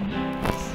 Yes.